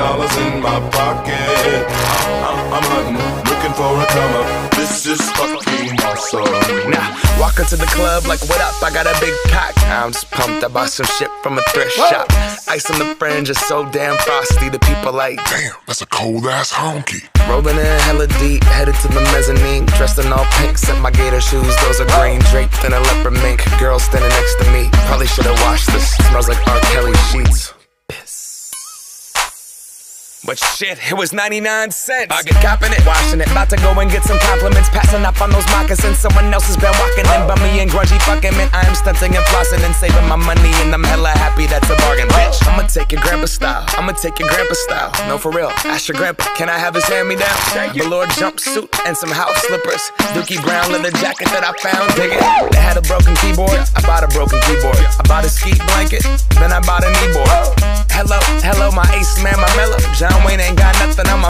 dollars in my pocket. I'm, I'm hunting, mm, looking for a come up. This is fucking awesome. Now, walk into the club like, what up? I got a big pack. I'm just pumped. I bought some shit from a thrift shop. Ice on the fringe is so damn frosty. The people like, Damn, that's a cold ass honky. rolling in hella deep, headed to the mezzanine. Dressed in all pink, set my gator shoes. Those are green draped in a leopard mink. Girl standing next to me. Probably should have washed this. Smells like R. Kelly sheets. But shit, it was 99 cents. I get copping it, washing it. About to go and get some compliments. Passing up on those moccasins. Someone else has been walking in me and grungy fucking man. I am stunting and flossing and saving my money. And I'm hella happy that's a bargain, bitch. I'ma take your grandpa style. I'ma take your grandpa style. No, for real. Ask your grandpa, can I have his hand me down? Velour jumpsuit and some house slippers. Dookie brown leather jacket that I found. Dig it. They had a broken keyboard. I bought a broken keyboard. I bought a ski blanket. Then I bought a kneeboard. Hello, hello, my ace man, my mellow. John Wayne ain't got nothing on my